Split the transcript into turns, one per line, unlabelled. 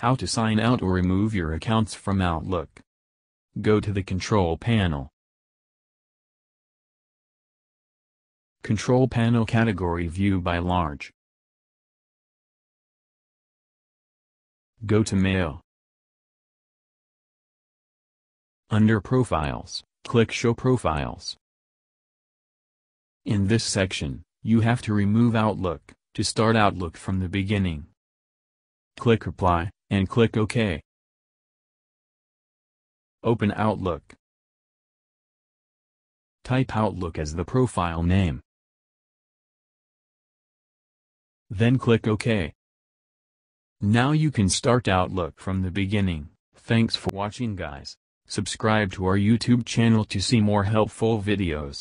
How to sign out or remove your accounts from Outlook. Go to the Control Panel. Control Panel Category View by Large. Go to Mail. Under Profiles, click Show Profiles. In this section, you have to remove Outlook, to start Outlook from the beginning. Click Apply, and click OK. Open Outlook. Type Outlook as the profile name. Then click OK. Now you can start Outlook from the beginning. Thanks for watching guys. Subscribe to our YouTube channel to see more helpful videos.